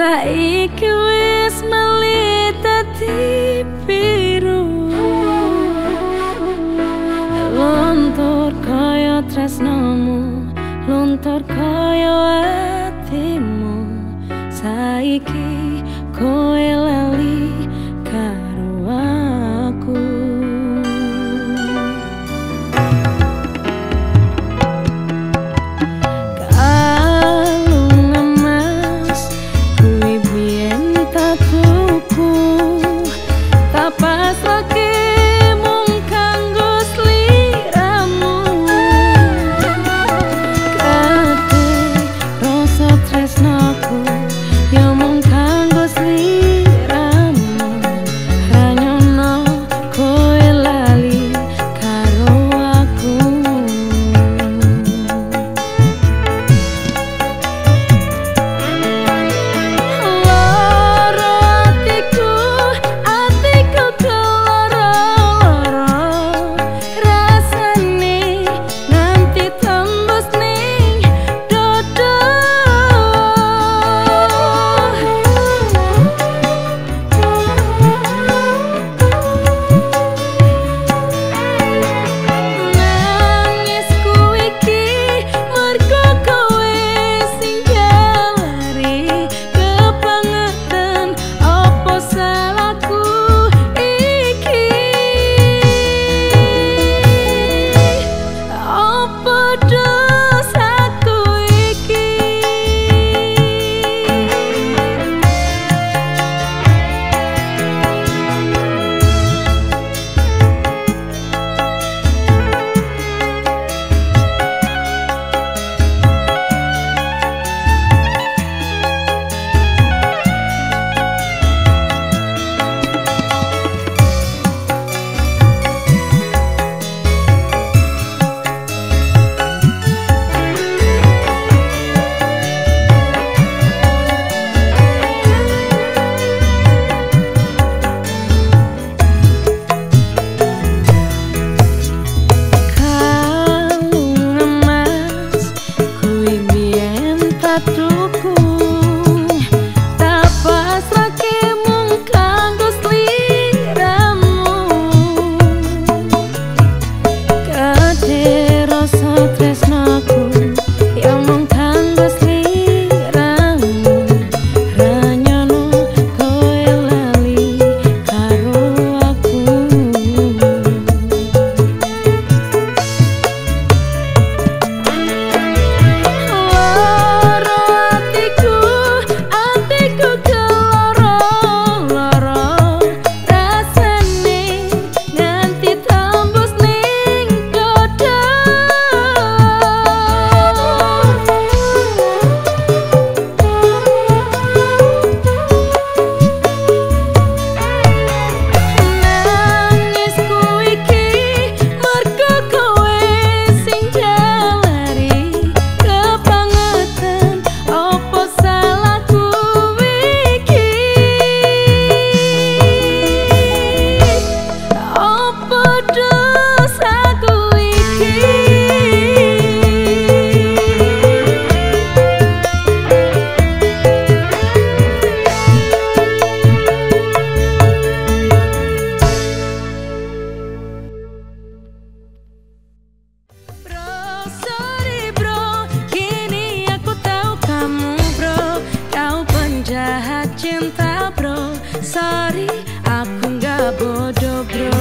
Saiki wis melita biru. Luntur kaya tresnamu Luntur kaya hatimu Saiki koe lelah satu jahat cinta bro. Sorry aku gak bodoh bro.